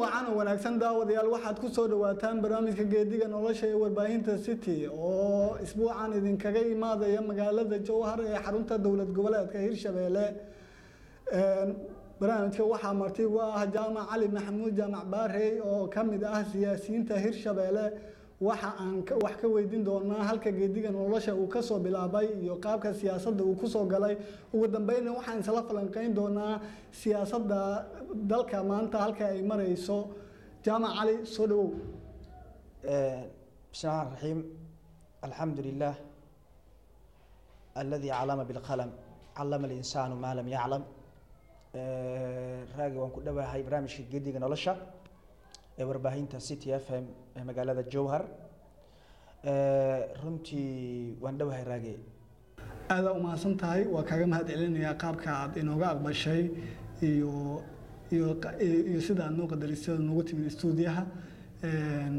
wacan oo wanaagsan daawadayaal waxaad ku soo dhawaataan barnaamijka geediga nolosha ee warbaahinta city oo isbuucan idinkaga imaadaya magaalada jowhar ee xarunta dowlad goboleedka hirshabeelle. Barnaamijka waxaa marti u ah jaamac cali maxamuud jaamac baarey oo ka mid ah siyaasiyiinta hirshabeelle waxa aan wax ka weydiin doonaa halka geediga nolosha uu ka soo bilaabay iyo qaabka siyaasadda uu ku soo galay. Ugu dambeynna waxaan isla falanqeyn doonaa siyaasadda dalka maanta halka ay mareyso jaamac cali soo dhawow bismi raxiim. Alxamdu lilah aladi calama bilqalm calama alinsaanu maa lam yaclam. Raagi waan ku dhawahay barnaamijka geediga nolosha warbaahinta city f m ee magaalada jowhar runtii waan dhawahay raage. Aada umahadsan tahay waa kaaga mahad celinayaa qaabka aad inooga aqbashay iyo iyo iyo sida aad noo qadarisay noogu timid stuudiyaha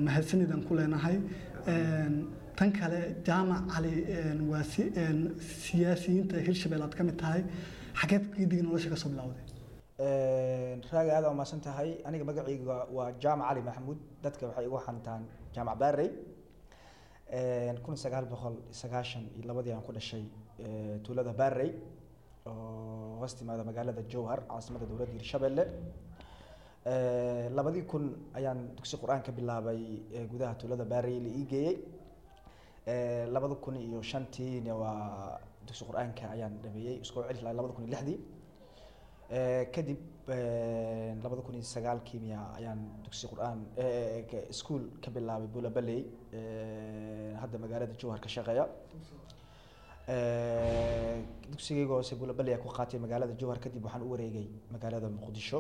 mahadsanidaan ku leenahay. Tan kale jaamac cali waa siyaasiyiinta hirshabelle aad ka mid tahay. Xageed gediga nolosha ka soo bilowday raagi aada umahadsan tahay. Aniga magacayga waa jaamac cali maxamuud. Dadka waxay igu xantaan jaamac baarey kun sagaal boqol sagaashan iyo labadii aan ku dhashay tuulada baarey oo hoos timaada magaalada jowhar caasimadda dowladda hirshabelle labadii kun ayaan dugsi qur'aan ka bilaabay gudaha tuulada baarey la ii geeyey labada kun iyo shantiina waa dugsi qur'aanka ayaan dhameeyey isku celi lahay labada kun iyo lixdii kadib labada kun iyo sagaalkii miya ayaan dugsi qur'aan ischool ka bilaabay bulabaley hadda magaalada jowhar ka shaqeeya. Dugsigayga hoose bulabaley aan ku qaatay magaalada jowhar kadib waxaan u wareegay magaalada muqdisho.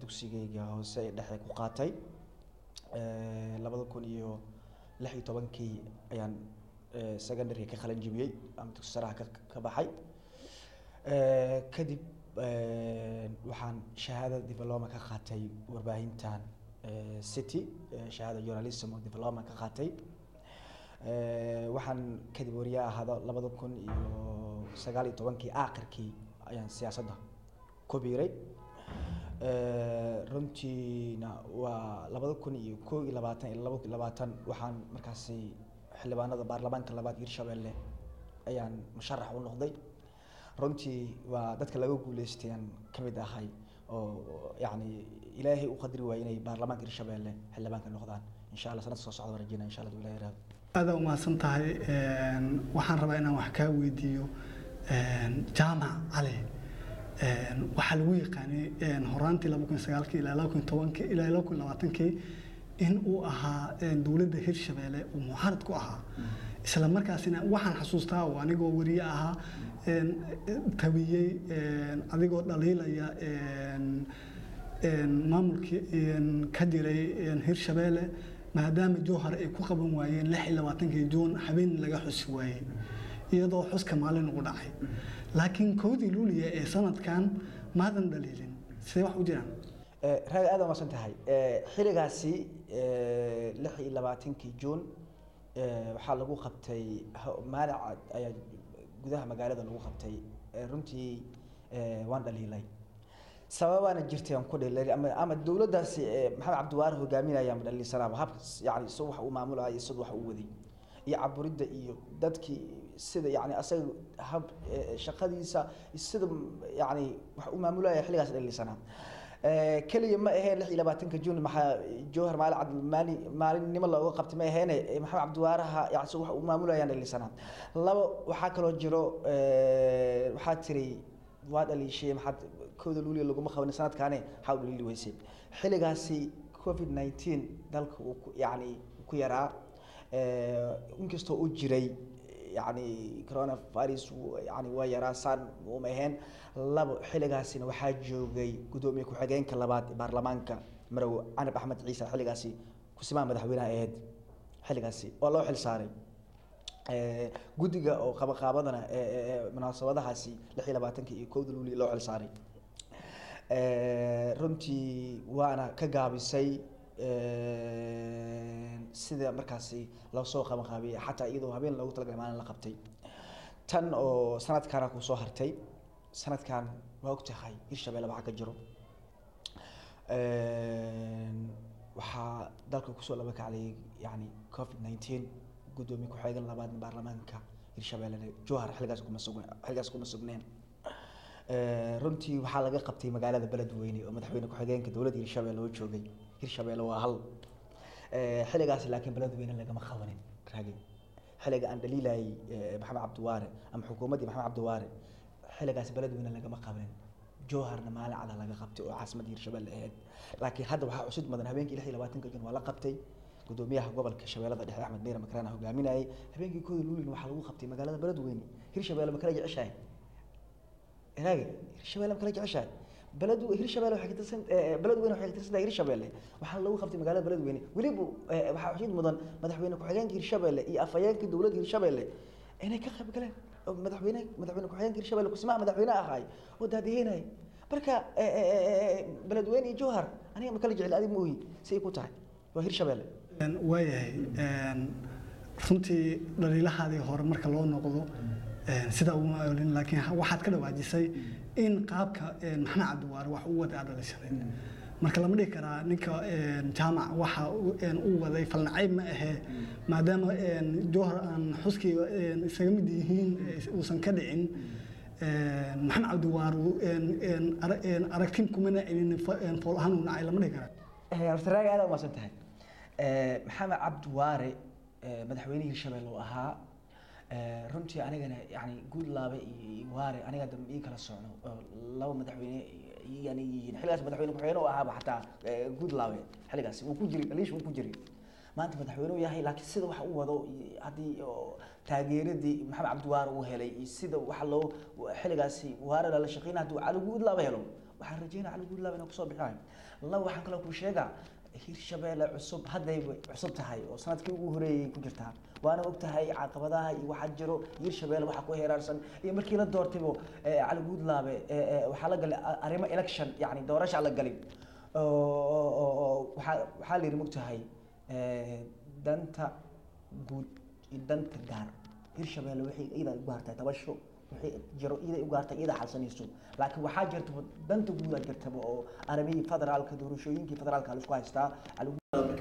Dugsigayga hoose ee dhexe ku qaatay. Labada kun iyo lix iyo tobankii ayaan secondary ka qalin jibiyey ama dugsi saraha ka baxay. Kadib waxaan shahaada diploma ka qaatay warbaahintan city. Shahaada journalism oo diploma ka qaatay. Waxaan kadib wariye ahaado labada kun iyo sagaal iyo tobankii aakhirkii ayaan siyaasadda ku biiray. Runtiina waa labada kun iyo koo iyo labaatan iyo laba kun labaatan. Waxaan markaasi xildhibaanada baarlamaanka labaad hirshabelle ayaan musharax u noqday runtii waa dadka laga guuleystay aan ka mid ahay oo yacni ilaahay u qadri waayay inay baarlamaanka hirshabelle xildhibaanka noqdaan. Insha allah sanadka soo socda waan rajeynaa insha allah ilahi raado aada umahadsan tahay waxaan rabaa inaan wax kaa weydiiyo jaamac cali. Waxaa lagu yaqaanay horaantii laba kun sagaalkii ilaa laba kun tobankii ilaa laba kun labaatankii in uu ahaa dowladda hirshabelle uu muxaarad ku ahaa isla markaasina waxaan xasuustaa oo anigoo wariye ahaa tabiyey adigoo dhaliilaya maamulkii ka jiray hirshabelle maadaama jowhar ay ku qaban waayeen lix iyo juun habeen laga xusi waayey iyadoo xuska maalin ugu dhacay. Laakiin kowdii luuliya ee sanadkan maadan dhaliilin. Sidee wax u jiraan? Raaga aada umaasan tahay. Xiligaasi lix iyo labaatankii juun waxaa lagu qabtay maalica ayaa gudaha magaalada lagu qabtay. Runtii waan dhaliilay. Sababaana jirtay aan ku dhaliilay ama ama dowladdaasi maxamed cabdiwaare hogaaminaya dhaliilsanaaba. Habka yani isagu wax uu maamulaya isagu wax uu waday. Iyo caburidda iyo dadkii sida yani asaga hab shaqadiisa sida yani wax uu maamulaya xilligaas dhaliilsanaa keliya ma aheen lix iyo labaatanka juun maxaa jowhar maali cad maali maalinimo looga qabtay ma aheene maxamed cabdiwaaraha isagu wax uu maamulayaan dhaliilsanaa laba waxaa kaloo jiro waxaa tiri waa dhaliishay maxaad kooda luuliya laguma qabanin sanadkaane maxaa u dhaliili weysay xilligaasi covid nineteen dalka uu yani ku yaraa inkastoo u jiray yani coronavirus yani waa yaraa uma aheen labo xilligaasina waxaa joogay gudoomiye ku-xigeenka labaad baarlamaanka marow canab axmed ciise xilligaasi kusimaha madaxweynaha aheyd xilligaasi oo loo xil saaray. Guddiga oo qabaqaabadana munaasabadahaasi lix iyo labaatanka iyo kowda luuli loo xil saaray. Runtii waana ka gaabisay sida markaasi loo soo qaban qaabiyey xataa iyadoo habeen loogu talagalay maalin la qabtay tan oo sanadkaana ku soo hartay sanadkan waa og tahay hirshabelle waxaa ka jiro dalka ku soo laba yani covid nineteen guddoomiye ku-xigeen labaad baarlamaanka hirshabeellena jowhar xilligaas kuma sugn xilligaas kuma sugneen runtii waxaa laga qabtay magaalada beledweyne oo madaxweyne ku-xigeenka dowladda hirshabeelle oo joogay hirshabeelle waa hal. Xilligaas laakiin beledweyne lagama qabanin. Raagi. Xilliga aan dhaliilayay maxamed cabdiwaare ama xukuumaddii maxamed cabdiwaare xilligaas beledweyne lagama qabanin. Jowharna maalin cada laga qabtay oo caasimadda hirshabeelle ahayd. Laakiin hadda waxaa cusud mudan habeenkii lix labaatanka jun waa la qabtay. Gudoomiyaha gobolka shabeellada dhexe axmed meyre makarana hogaaminayay habeenkii kooda luulin waxaa lagu qabtay magaalada beledweyne hirshabeelle ma kala jeceshahay? Raagi hirshabeelle ma jeceshahay waxay ka tirsan beledweyne waxay ka tirsan tahay hirshabeelle waxaa lagu qabtay magaalada beledweyne weliba waxaa cusud mudan madaxweyne ku-xigeenka hirshabeelle iyo afhayeenka dowladda hirshabeelle inay ka qayb galeen. Oo madaxweyne madaxweyne ku-xigeenka hirshabeelle kusimaha madaxweyne ahaay oo daadiyeynaya marka beledweyne iyo jowhar aniga ma kala jecel adig mooyi say ku tahay. Waa hirshabeelle waayahay runtii dhaliilahaadii hore marka loo noqdo sidaa uma olin laakiin waxaad ka dhawaajisay in qaabka maxamed cabdiwaare wax u waday aad dhalishaday marka lama dhihi karaa ninka jaamac waxa u waday falnacayb ma ahee maadaama jowhar aan xuskii isaga mid yihiin uusan ka dhicin maxamed cabdiwaar aragtin kumana celin fool ahaan uu nacay lama dhihi karaa. Horta raagi aad umaasan tahay maxamed cabdiwaare madaxweynihii hirshabelle uu ahaa runtii anigana yani guudlaabe iyo waare aniga dambe ii kala socno. Oo laba madaxweyne yani yihiin xilligaas madaxweyne ku-xigeen oo ahaaba xataa guudlaabe xilligaas wuu ku jiri dhaliish wuu ku jiri. Maanta madaxweyne uu yahay laakiin sida wax u wado haddii taageeradii maxamed cabdiwaare uu helay iyo sida waxa loo xilligaasi waare lala shaqeynaya hadduu cali guudlaabe helo. Waxaan rajeynaya cali guudlaabe inuu ku soo bixinayo laba waxaan kaloo kuu sheegaa hirshabeelle cusub hadday cusub tahay oo sannadkii ugu horeeyay ku jirtaa waana og tahay caqabadaha iyo waxaa jiro hirshabeelle waxaa ku heeraarsan iyo markii la doortaybo cali guudlaabe waxaa la galay arrimo election yani doorasha la galay. Waxaa waxaa la yidhi mog tahay danta guud iyo danta gaar. Hirshabeelle waxay iyada u gaartay tabasho wixii jiro iyaday u gaartay iyada xalsanayso laakiin waxaa jirta danta guudaa jirtaba oo arrimihii federaalka doorashooyinkii federaalka la isku haystaa.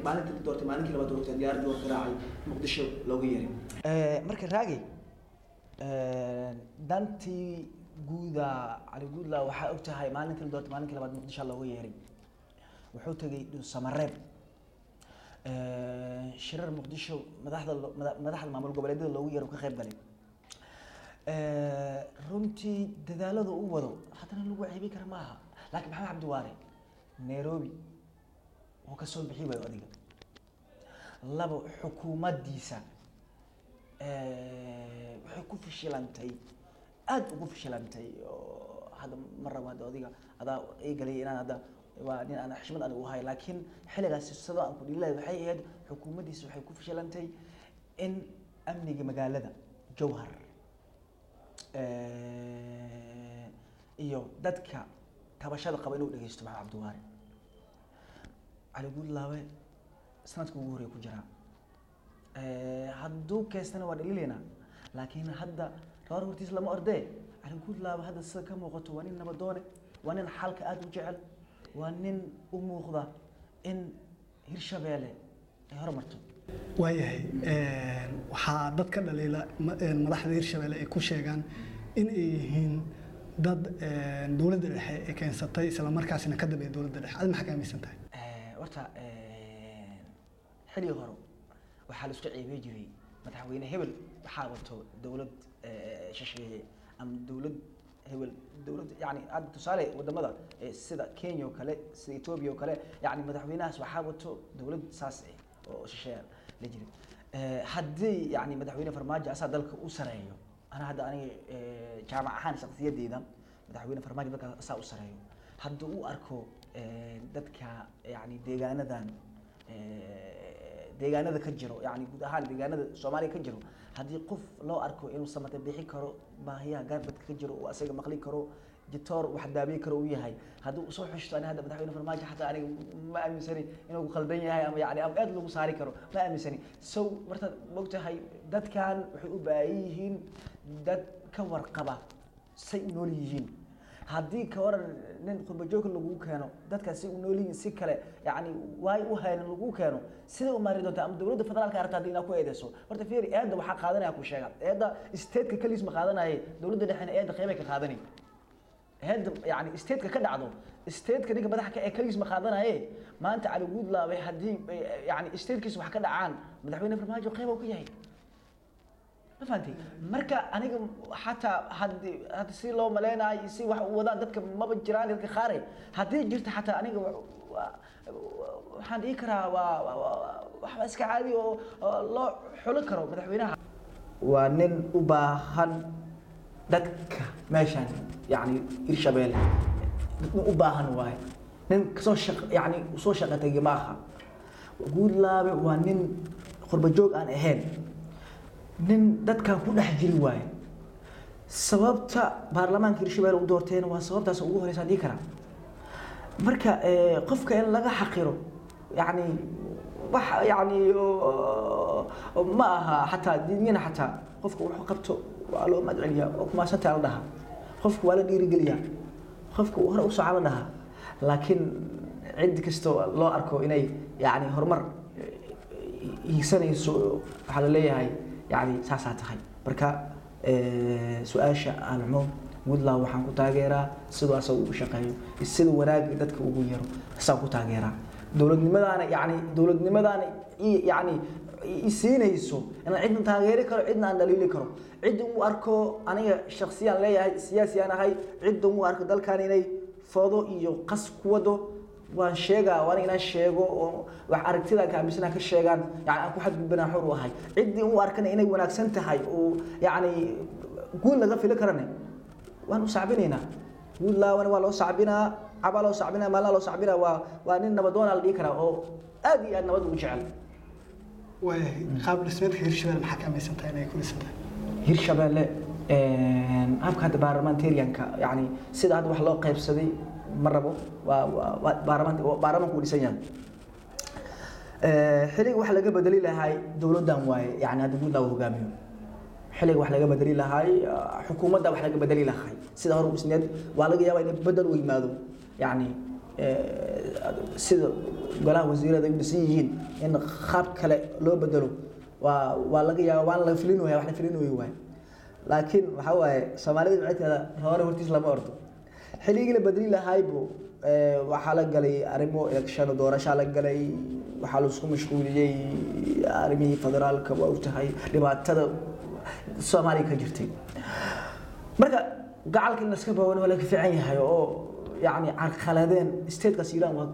Maalintii la doortay maalinkii labaad doortay diyaar door garaacay muqdisho looga yeeray. Marka raagi dantii guuda cali guudla waxaa og tahay maalintii la doortay maalinkii labaad muqdisho looga yeeray. Wuxuu tegay dhuusamareeb shirar muqdisho madaxda madaxda maamul goboleedyada loogu yeero ka qayb galay runtii dadaalada u wado haddana lagu ceebi kara maaha. Laakiin maxamed cabdiwaare nairobi wuu ka soo bixi waayo adiga. Laba xukuumaddiisa waxay ku fishilantay aada ugu fishilantay hadda ma rabo hadda adiga adaa igalay inaan hadda waa nin aan xishmad anigu uhay laakiin xilligaasi sidoo aan ku dhiilahay waxay ahayd xukuumaddiisa waxay ku fishilantay in amniga magaalada jowhar iyo dadka tabashada qaba inuu dhegeysto maxamed cabdiwaare cali guudlaabe sanadka ugu horeya ku jiraa hadduu keestana waa dhaliilaynaa laakiin hadda roor hortiis lama ordee. Cali guudlaabe hadda sida ka muuqato waa nin nabadoone waa nin xalka aada u jecel waa nin u muuqda in hirshabeelle ay horumarto waayahay waxaa dadka dhaliila madaxda hirshabeelle ay ku sheegaan in ay yihiin dad dowladda dhexe ee keensatay isla markaasina ka dambeeya dowladda dhexe. Adi maxaa ka aaminsan tahay? Horta xilli hore waxaa la isku ceebey jiray madaxweyne hebel. Waxaa wato dowlad shisheeye ama dowlad hebel. Dowlad yani hadda tusaale waddamada sida kenya oo kale sida ethiopia oo kale yani madaxweynahaas waxaa wato dowlad saas ah oo shisheeya la jiray. Haddii yani madaxweyne farmaajo asaa dalka u sareeyo ana hadda aniga jaamac ahaan shaksiyadeyda madaxweyne farmaajo dalka asaa u sareeyo. Haddii u arko dadka yani deegaanadan deegaanada ka jiro yani guud ahaan deegaanada soomaaliya ka jiro haddii qof loo arko inuu samata bixi karo baahiyaha gaar ka jiro uu asaga maqli karo jitoor wax daabiyi karo uu yahay haddii uu soo xushto ani hadda madaxweyne farmaajo xataa aniga ma aaminsani inuu khaldan yahay ama yani ama aad lagu saari karo ma aaminsani. So martaad mogtahay dadkan waxay u baahan yihiin dad ka warqaba say u nool yihiin. Haddii ka waran nin qurbajoogka lagu keeno dadkaas si u nool yihiin si kale yani waay u haynan lagu keeno siday u maari doontaa ama dowladda federaalka aragta haddii inaa ku eedeyso horta fiiri eedda waxaa qaadanaya ku sheega eedda stateka kaliis ma qaadanaye dowladda dhexena eedda qeybay ka qaadanay eedda yani stateka ka dhacdo stateka ninka madaxa ka ee kaliis ma qaadanaye maanta cali guudlaabe haddii yani statekiisa wax ka dhacaan madaxweyne farmaajo qeyb uu ka yahay ma fahantay marka aniga xataa haddi hadda si loo maleynayo si wax u wadaan dadka maba jiraan dadka qaare haddii jirta xataa aniga wa- wa- waxaan dhihi karaa waa waxba iska caadi oo oo loo xulo karo madaxweynaha. Waa nin u baahan dadka meeshan yani hirshabeelle nin u baahan waaye. Nin ka soo shaq yani soo shaqo tegay ma aha guudlaabe waa nin qurbajoog aan ahayn nin dadkan ku dhex jiri waaye. Sababta baarlamaanka hirshabelle u doorteen waa sababtaas ugu horeysa dhihi karaa. Marka eh, qofka in laga xaqiro yani wax yani ma aha xataa diinyana xataa qofka wuxuu qabto waa loo madceliyaa oo kumaasanta la dhahaa qofka waa la dhiirigeliyaa. Qofka hore u soco la dhahaa laakiin cid kastoo loo arko inay yani horumar hiigsanayso waxaa la leeyahay yani saasaa tahay. Marka su'aasha alcumuum woodlaw waxaan ku taageeraa siduu asaga u shaqeeyo sida wanaagga dadka ugu yaro asaan ku taageeraa. Dowladnimadaana yani dowladnimadaana yani i siinayso inaan cidna taageeri karo cidna aan dhaliili karo. Cidda u arko aniga shaksiyaan leeyahay siyaasi aan ahay cidda u arko dalkan inay foodo iyo qas ku wado waan sheegaa waan inaan sheego oo wax aragtida ka aaminsanaa ka sheegaan yani aan ku xadgudbanaa xor u ahay. Ciddii u arkana inay wanaagsan tahay oo yani guul laga fili karane. Waan u sacbinaynaa. Guul laawana waa loo sacbinaa cabaa loo sacbinaa maalna loo sacbinaa waa waa nin nabadoona la dhihi karaa oo aad iyo aad nabad ugu jecel. Waayahay qaab dhismeedka hirshabelle maxaa ka aaminsan tahay inay ku dhisan tahay? Hirshabelle habka hadda baarlamentarianka yani sida hadda wax loo qaybsaday ma rabo waa waa waa baarlamaan baarlamanku uu dhisan yahay. Xiliga wax laga bedeli lahay dowladdan waaye yani hadda guud lagu hogaamiyo. Xiliga wax laga bedeli lahay xukuumadda wax laga bedeli lahay. Sida hore isneed waa laga yaabaa in bedel u yimaado. Yani sida golaha wasiirada ay u dhisan yihiin in qaab kale loo bedelo. Waa waa laga yaaba waan la filin waya wax la filin wayo waay laakiin waxaa waaye soomaalida tahdaa hore hortiis lama ordo xilligii la bedeli lahaybu waxaa la galay arrimo election doorashaa la galay waxaa la isku mashquuliyey arrimihii federaalka waa ogtahay dhibaatada soomaaliya ka jirtay. Marka gacalka in laska baawan waa laga fiican yahay oo yani carqaladeen statekaas waa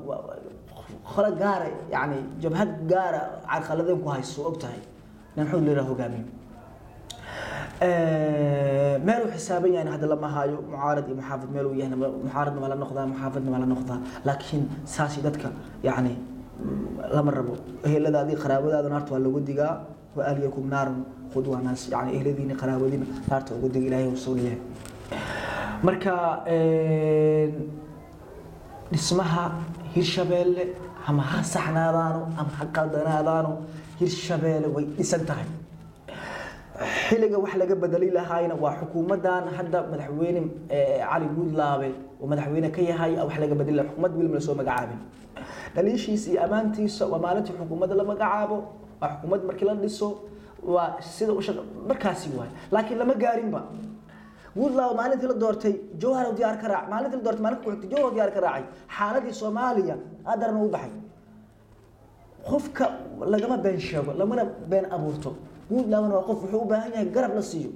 qolo gaara yani jabhad gaara carqaladeen ku hayso og tahay. Nin xoog leedaha hogaamiyo meel uu xisaaban yahay hadda lama hayo mucaarad iyo muxaafid meel uu yahay mucaaradna waa la noqdaa muxaafidna waa la noqdaa. Laakiin saasi dadka yani lama rabo. Eheladaadii qaraabadaada naarta waa lagu digaa wa ahliyakum naarun qudwa naas. Yani ehladiina qaraabadiina naarta ugu diga ilaahay uu soo leeyahay marka dhismaha hirshabeelle ama ha saxnaadaano ama ha qaldanaadaano hirshabeelle way dhisan tahay xilliga wax laga bedeli lahaayna waa xukuumadan. Hadda madaxweyne cali guudlaabe oo madaxweyne ka yahay wax laga bedeli lahaa xukuumad weli la soo magacaabin. Dhaliishiisa iyo ammaantiisa waa maalintii xukuumadda la magacaabo waa xukuumad markii la dhiso waa sida u shaqa markaasi waay. Laakiin lama gaarinba. Guudlaabe maalintii la doortay jawhar diyaar ka raac maalintii la doortay maalinta ku-xigtay jawhar oo diyaar ka raacay. Xaaladii soomaaliya adarna u baxay. Qofka lagama been sheego lamana been abuurto guudlaabana waa qof wuxuu u baahan yahay garab la siiyo.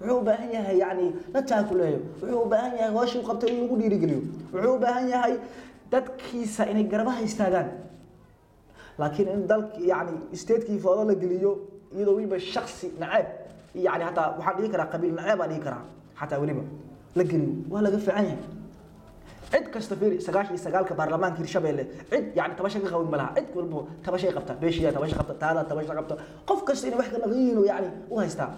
Wuxuu u baahan yahay yani la taakuleeyo. Wuxuu u baahan yahay hooshii qabtay in lagu dhiirigeliyo. Wuxuu u baahan yahay dadkiisa inay garabaha istaagaan. Laakiin in dalki yani statekii foodo la geliyo iyadoo weliba shaksi naceeb yani hataa waxaan dhihi karaa qabiil naceeb baan dhihi karaa xataa weliba la geliyo. Waa laga fiican yahay cid kasta fiiri sagaashan iyo sagaalka baarlamaanka hirshabeelle cid yani tabasha ka qabin malaha cid walba tabashay qabta beeshiya tabasha qabta taada tabasha qabta qof kasta inay wax ka oo yani u haystaa.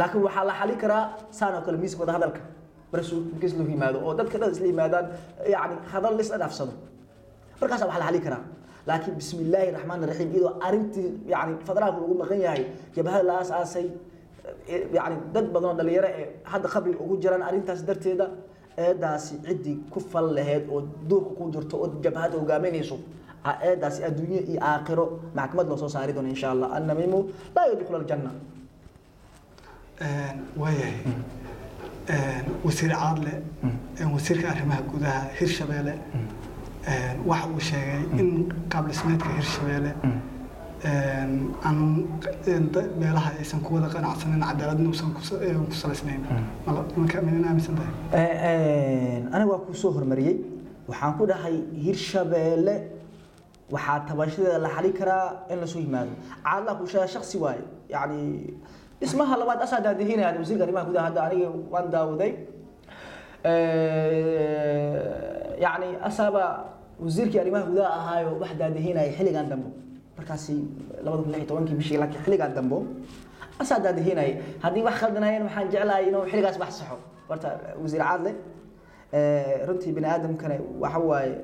Laakiin waxaa la xali karaa saan oo kale miiska wada hadalka markasuu markas loo yimaado oo dadka dhan isla yimaadaan yani hadal lis dhaafsado markaasaa wax la xali karaa. Laakiin bismi illaahi raxmaan raxiim iyadoo arrintii yani federaalka lagu maqan yahay jabhada la aasaasay yani dad badan oo dhalinyaro ee hadda qabriga ugu jiraan arrintaas darteeda eedaasi ciddii ku fal laheyd oo duurka ku jirto oo jabhada hogaaminayso eedaasi adduunyo iyo aakhiro maxkamad loo soo saari doono insha allah. Annamimu laa yadkhulu aljanna. Waayahay wasiir caadle wasiirka arrimaha gudaha hirshabeelle waxa uu sheegay in qaab dhismeedka hirshabeelle meelaha aysan ku wada qanacsanin cadaaladna uusan ku sa- ku salaysnayn aniga waa kuu soo hormariyey waxaan ku dhahay hirshabeelle waxaa tabashadeeda la xali karaa in la soo yimaado caadlaa kuu sheega shaksi waaye yacni dhismaha labaad asaa daadihinaya wasiirka arrimaha gudaha hadda aniga waan daawaday yacni asaaba wasiirkii arrimaha gudaha ahaayo wax daadihinaya xilligan dambo markaasi labada kun lix iyo tobankii bishii laakiin xilligan dambo asaa daadihinaya haddii wax khaldanayeen waxaan jeclahay inuu xilligaas wax saxo. Horta wasiir caadle runtii bini aadamkana waxa waaye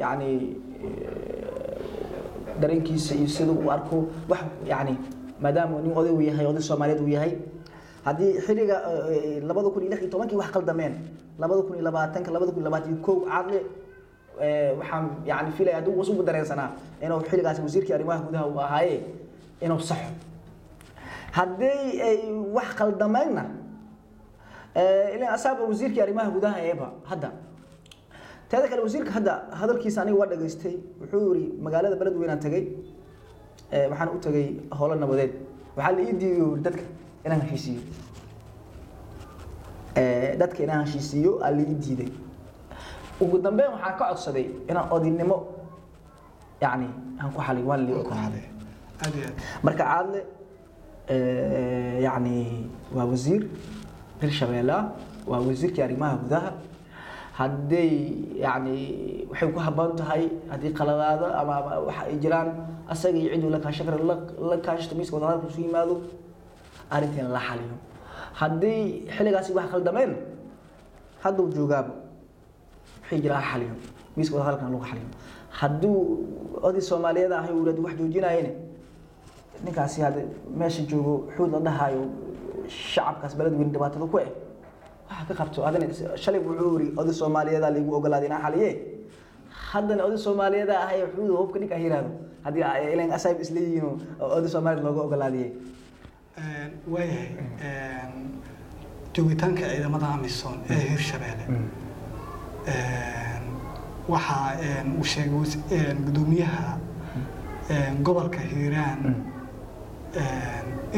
yacni dareenkiisa iyo sida uu arko wax yacni maadaama nin oday uu yahay oday soomaaliyeed uu yahay. Haddii xilliga labada kun iyo lix iyo tobankii wax qaldameen labada kun iyo labaatanka labada kun iyo labaatan iyo kow caadle waxaan yani filaya hadduu wasugu dareensanaa inuu xilligaas wasiirkii arrimaha gudaha uu ahaaye inuu saxo. Haddii ay wax qaldameenna ilan asaaba wasiirkii arrimaha gudaha eeba hadda. Teeda kale wasiirka hadda hadalkiisa aniga waa dhageystay wuxuu yiri magaalada beledweynaan tagay waxaan u tagay howlo nabadeed. Waxaa la ii diiday dadka inaan heshiisiiyo dadka inaan heshiisiiyo aa la ii diiday ugu dambeyn waxaan ka codsaday inaan odinimo. Yani aan ku xaliyo waan lii marka caadle yani waa wasiir. Hirshabeelle ah waa wasiirkii arrimaha gudaha. Hadday yani waxay ku habboon tahay haddii qaladaado ama waxa ay jiraan asaga iyo ciduu la kaashan karo la- kaashto miiska wadahadalka isu yimaado arrintan la xaliyo haddii xilligaasi wax khaldameen hadduu joogaaba wixii jira ha xaliyo miiska wadahadalkana lagu xaliyo hadduu oday soomaaliyeed ahay uu yidhahdo wax joojinayene ninkaasi hadda meesha joogo xuud la dhahayo shacabkaas beledweyne dhibaatada ku eh waxa ka qabto adina shalay wuxuu yiri oday soomaaliyeeda lagu ogolaaday inaan xaliye haddana oday soomaaliyeeda ahay xuud hubka ninka yiraahdo haddii ilan asaab isleeyihiin oday soomaaliyeed looga ogolaadiyey waayahay joogitaanka ciidamada amisom ee hirshabeelle waxaa uu sheegay wasi- gudoomiyaha gobolka hiiraan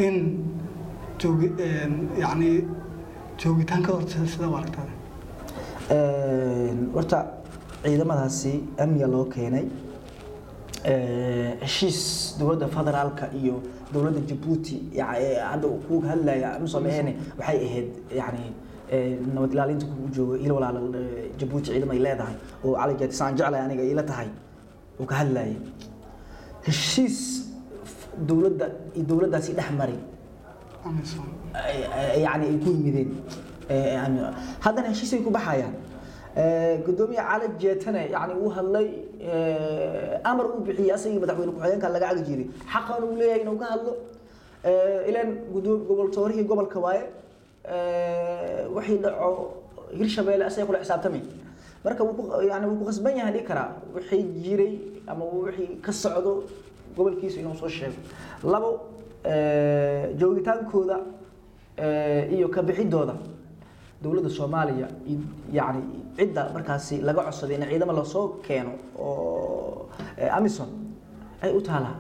in joogi yani joogitaanka horta sida u aragtada horta ciidamadaasi amniga loo keenay heshiis dowladda federaalka iyo dowladda jabuuti hadda ku hadlaya aheene waxay ahayd yani nabad ilaalinta ku joogo il walaala jabuuti ciidamo ay leedahay oo cali jeed saan jeclay aniga ila tahay uu ka hadlayay. Heshiis dowladda iyo dowladdaasi dhex maray yani ay ku yimideen. Haddana heshiisay ku baxayaan. Gudoomiye cali jeetane yani uu hadlay amar uu bixiyey asagii madaxweyne ku-xigeenka laga cagi jiray xaqan uu leeyahay inuu ka hadlo. Ilaan gudoom gobol toorihii gobolka waaye wixii dhaco hirshabeelle asaga kula xisaabtamay marka yani wuu ku khasban yahay dhihi karaa wixii jiray ama wixii ka socdo gobolkiisa inuu soo sheego. Labo eh, joogitaankooda eh, iyo ka bixidooda. Dowladda soomaaliya i- yacni cidda markaasi laga codsaday in ciidamo la soo keeno oo eh, amisom ay u taalaa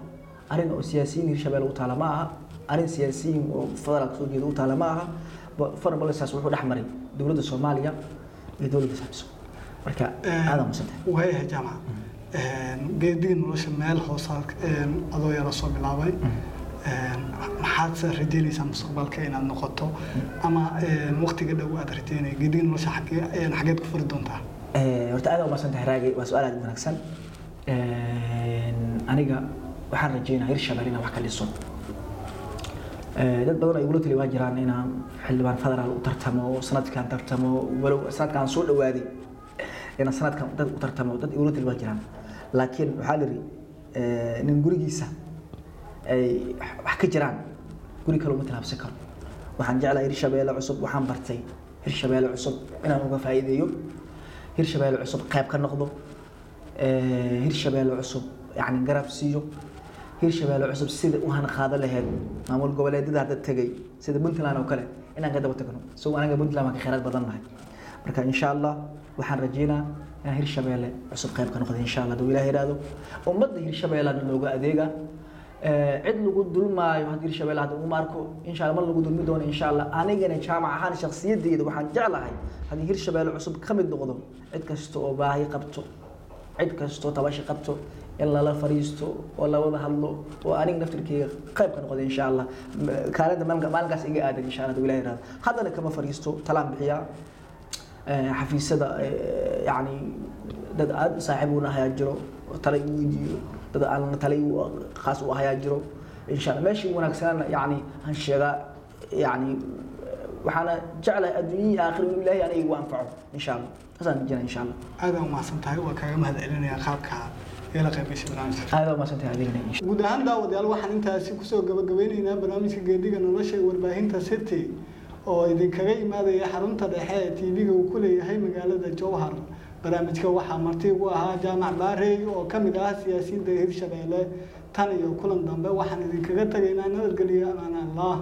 arrin oo siyaasiyiin hirshabelle u taala ma aha. Arrin siyaasiyiin oo federaalka soo jeeda u taala ma aha Ba- formalisaas wuxuu dhex maray dowladda soomaaliya iyo dowladda amisom marka aada musantahay waayahay jaamac. Geediga nolosha meel hoosaad adoo yara soo bilaabay. Maxaad se rajeynaysaa mustaqbalka inaad noqoto? Ama waqtiga dhow aad rajeynaya geediga nolosha xagee- xageed ku furi doontaa? Eh, horta aad umaasan tahay raagi waa su'aal aad wanaagsan aniga waxaan rajeynaa hirshabelle inaan wax ka dhiso. Eh, dad badan ay igula tali waa jiraan inaan xildhibaan federaal u tartamo sanadkan tartamo walow sanadkan soo dhawaaday inaan sanadkan dad u tartamo dad igula tali waa jiraan. Laakiin waxaa yidhi eh, nin gurigiisa ay wax ka jiraan guri kale uma tilaabsan karo. Waxaan jeclahay hirshabelle cusub waxaan bartay hirshabeelle cusub inaan uga faa'iideeyo. Hirshabeelle cusub qayb ka noqdo ee, hirshabeelle cusub yani garab siiyo hirshabeelle cusub sida u hanqaado laheyd maamul goboleedyada hadda tegay sida puntland oo kale inaan ka daba tagno. So anaga puntland waan ka kheyraad badan nahay. Marka insha allah waxaan rajeynaa inaan hirshabeelle cusub qayb ka noqdo insha allah haduu ilaah yidhaahdo ummadda hirshabeellena looga adeega Ee, cid lagu dulmaayo haddii hirshabeelle hadda uma arko insha allah mar lagu dulmi doono insha allah anigana jaamac ahaan shakhsiyadeyda waxaan jeclahay haddii hirshabeelle cusub ka mid noqdo cid kasta oo baahi qabto cid kastoo tabashi qabto in lala fariisto oo la wada hadlo oo aniga naftirkeyga qayb ka noqdo insha allah kaalinta maalinka- maalinkaas iga aadan insha allah ilaah yidhahdo haddana kama fariisto talaan bixiyaa ee, xafiisyada ee, yacni dad aad saaxiib una hayaa jiro tala igu weydiiyo dad aan tala igu khaas u hayaa jiro insha allah meeshii wanaagsanana yacni han sheegaa yacni waxaana jeclahay adduunyihii aakhiri ilaahay aniga igu anfaco insha allah saasaan jira insha allah aadaan umahadsan tahay waa kaaga mahad celinayaa qaabka aad u mahadsantahay adigana insha guud ahaan daawadayaal waxaan intaasi ku soo gabagabeyneynaa barnaamijka geediga nolosha ee warbaahinta city oo idinkaga imaadaya xarunta dhexe ee tv-ga uu ku leeyahay magaalada jowhar barnaamijka waxaa marti ugu ahaa jaamac baarey oo ka mid ah siyaasiyiinta hirshabeelle tan iyo kulan dambe. Waxaan idinkaga tegaynaa nabadgelyo amaan allah